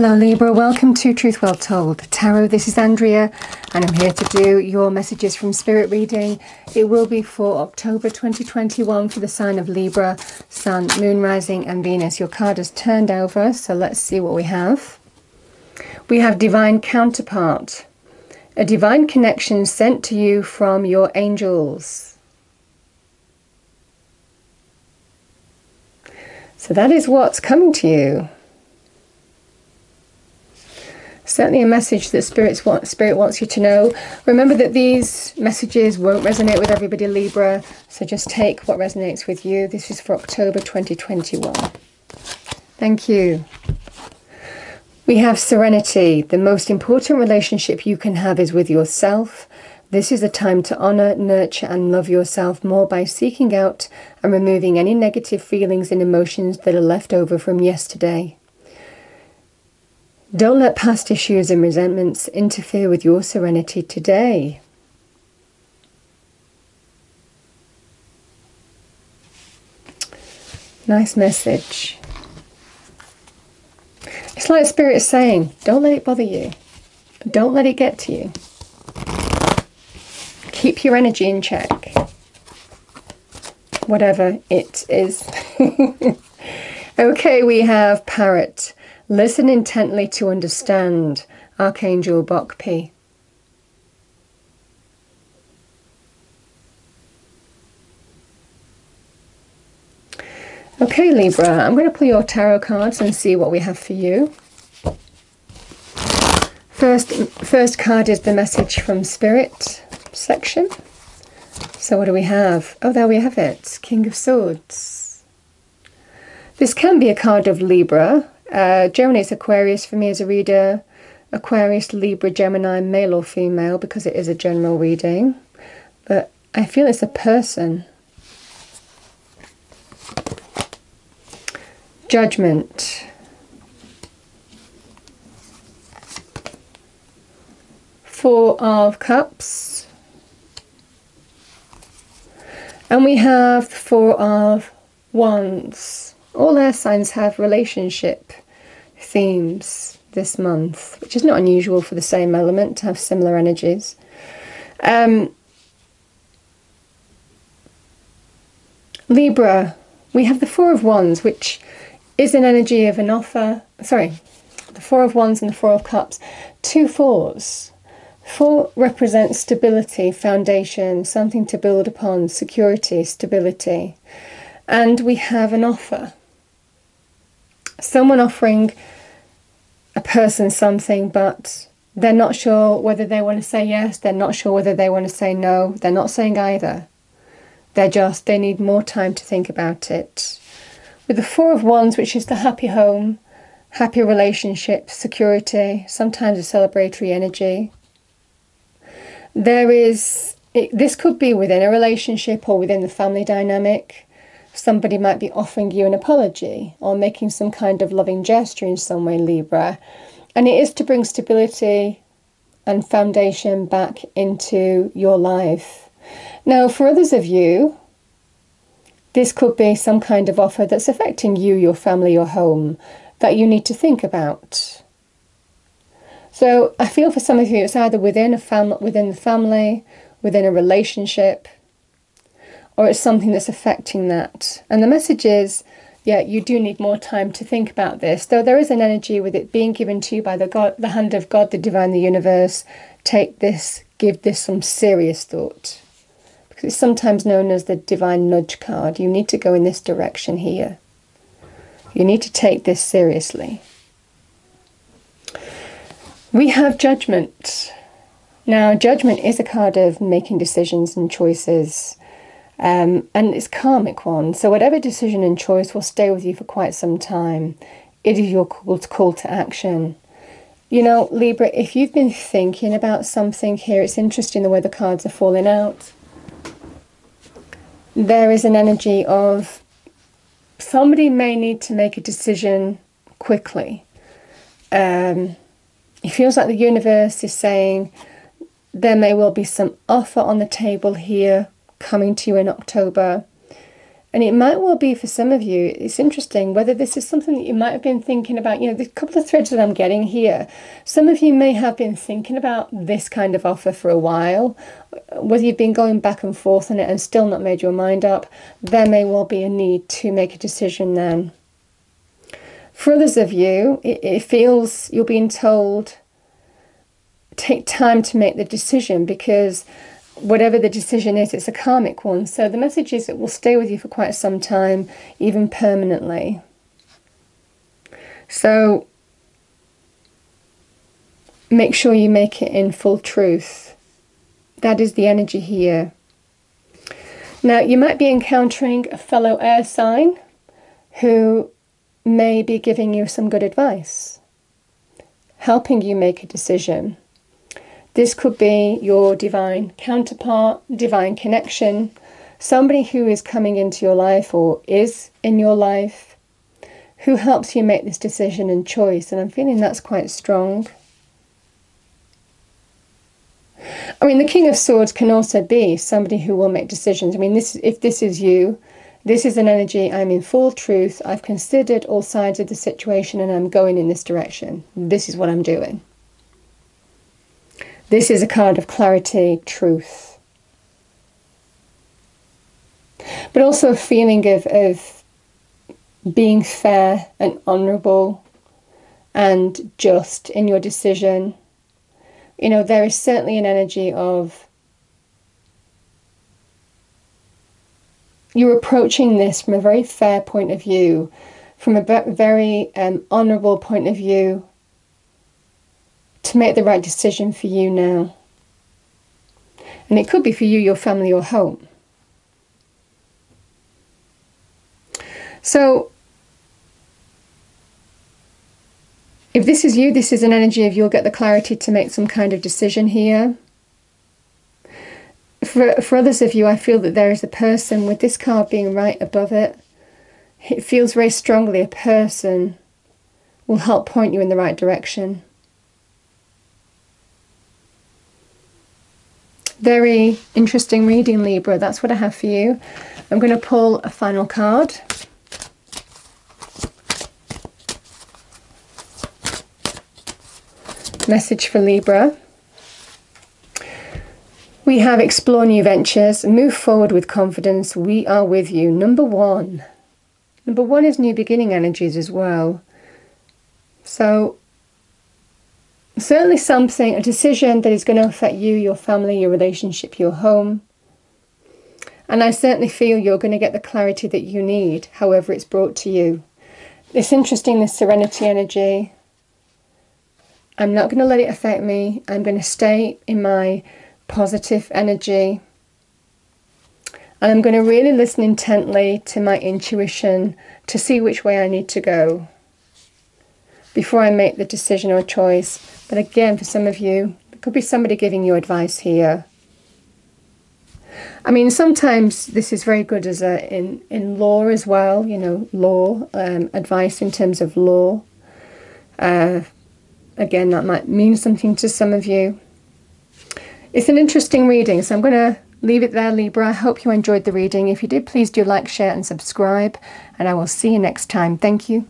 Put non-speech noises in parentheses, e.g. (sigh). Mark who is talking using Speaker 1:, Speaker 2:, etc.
Speaker 1: Hello, Libra. Welcome to Truth Well Told Tarot. This is Andrea, and I'm here to do your messages from Spirit reading. It will be for October 2021 for the sign of Libra, Sun, Moon, Rising, and Venus. Your card has turned over, so let's see what we have. We have Divine Counterpart, a divine connection sent to you from your angels. So that is what's coming to you certainly a message that spirits want, spirit wants you to know. Remember that these messages won't resonate with everybody Libra, so just take what resonates with you. This is for October 2021. Thank you. We have serenity. The most important relationship you can have is with yourself. This is a time to honor, nurture, and love yourself more by seeking out and removing any negative feelings and emotions that are left over from yesterday. Don't let past issues and resentments interfere with your serenity today. Nice message. It's like Spirit saying, don't let it bother you. Don't let it get to you. Keep your energy in check. Whatever it is. (laughs) okay, we have Parrot. Listen intently to understand. Archangel Bokpi. Okay, Libra, I'm going to pull your tarot cards and see what we have for you. First, first card is the message from Spirit section. So what do we have? Oh, there we have it. King of Swords. This can be a card of Libra, uh, it's Aquarius for me as a reader. Aquarius, Libra, Gemini, male or female, because it is a general reading. But I feel it's a person. Judgment. Four of Cups. And we have the Four of Wands. All air signs have relationship themes this month, which is not unusual for the same element to have similar energies. Um, Libra, we have the Four of Wands, which is an energy of an offer. Sorry, the Four of Wands and the Four of Cups. Two fours. Four represents stability, foundation, something to build upon, security, stability. And we have an offer someone offering a person something, but they're not sure whether they want to say yes, they're not sure whether they want to say no, they're not saying either. They're just, they need more time to think about it. With the Four of Wands, which is the happy home, happy relationship, security, sometimes a celebratory energy, there is, it, this could be within a relationship or within the family dynamic somebody might be offering you an apology or making some kind of loving gesture in some way, Libra. And it is to bring stability and foundation back into your life. Now, for others of you, this could be some kind of offer that's affecting you, your family, your home that you need to think about. So I feel for some of you, it's either within a family, within the family, within a relationship, or it's something that's affecting that. And the message is, yeah, you do need more time to think about this. Though there is an energy with it being given to you by the God, the hand of God, the divine, the universe. Take this, give this some serious thought. Because it's sometimes known as the divine nudge card. You need to go in this direction here. You need to take this seriously. We have judgment. Now, judgment is a card of making decisions and choices um, and it's karmic one. So whatever decision and choice will stay with you for quite some time. It is your call to, call to action. You know, Libra, if you've been thinking about something here, it's interesting the way the cards are falling out. There is an energy of somebody may need to make a decision quickly. Um, it feels like the universe is saying there may well be some offer on the table here coming to you in October. And it might well be for some of you, it's interesting whether this is something that you might have been thinking about. You know, the couple of threads that I'm getting here, some of you may have been thinking about this kind of offer for a while, whether you've been going back and forth on it and still not made your mind up, there may well be a need to make a decision then. For others of you, it, it feels you're being told take time to make the decision because whatever the decision is, it's a karmic one. So the message is it will stay with you for quite some time, even permanently. So make sure you make it in full truth. That is the energy here. Now, you might be encountering a fellow air sign who may be giving you some good advice, helping you make a decision. This could be your divine counterpart, divine connection, somebody who is coming into your life or is in your life who helps you make this decision and choice. And I'm feeling that's quite strong. I mean, the King of Swords can also be somebody who will make decisions. I mean, this if this is you, this is an energy. I'm in full truth. I've considered all sides of the situation and I'm going in this direction. This is what I'm doing. This is a card of clarity, truth. But also a feeling of, of being fair and honourable and just in your decision. You know, there is certainly an energy of you're approaching this from a very fair point of view, from a very um, honourable point of view, to make the right decision for you now. And it could be for you, your family, or home. So, if this is you, this is an energy of you'll get the clarity to make some kind of decision here. For, for others of you, I feel that there is a person with this card being right above it. It feels very strongly a person will help point you in the right direction. Very interesting reading, Libra. That's what I have for you. I'm going to pull a final card. Message for Libra. We have explore new ventures, move forward with confidence. We are with you. Number one. Number one is new beginning energies as well. So certainly something, a decision that is going to affect you, your family, your relationship, your home. And I certainly feel you're going to get the clarity that you need, however it's brought to you. It's interesting, this serenity energy. I'm not going to let it affect me. I'm going to stay in my positive energy. And I'm going to really listen intently to my intuition to see which way I need to go before I make the decision or choice. But again, for some of you, it could be somebody giving you advice here. I mean, sometimes this is very good as a in in law as well. You know, law um, advice in terms of law. Uh, again, that might mean something to some of you. It's an interesting reading, so I'm going to leave it there, Libra. I hope you enjoyed the reading. If you did, please do like, share, and subscribe, and I will see you next time. Thank you.